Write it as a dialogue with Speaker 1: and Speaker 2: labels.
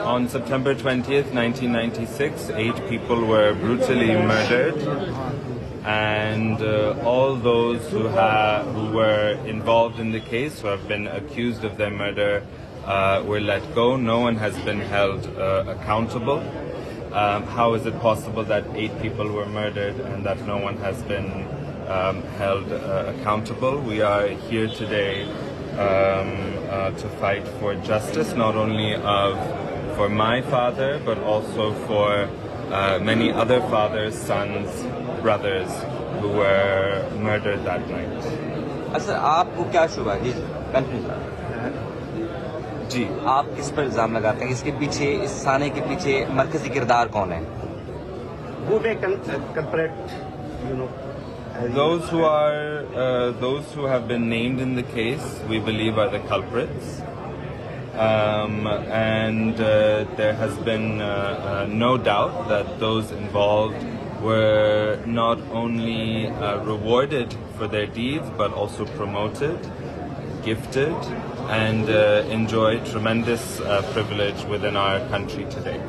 Speaker 1: On September 20th, 1996, eight people were brutally murdered, and uh, all those who, who were involved in the case, who have been accused of their murder, uh, were let go. No one has been held uh, accountable. Um, how is it possible that eight people were murdered and that no one has been um, held uh, accountable? We are here today um, uh, to fight for justice, not only of for my father, but also for uh, many other fathers, sons, brothers who were murdered that night.
Speaker 2: Sir आपको क्या शुभ है जी continue
Speaker 1: जी
Speaker 2: आप किस पर इल्जाम लगाते हैं इसके पीछे इस साने के पीछे मरकजी किरदार कौन है
Speaker 3: Who they con- uh, culprit, you know. as-
Speaker 1: those who are uh, those who have been named in the case, we believe, are the culprits, um, and uh, there has been uh, uh, no doubt that those involved were not only uh, rewarded for their deeds but also promoted, gifted, and uh, enjoy tremendous privilege within our country today.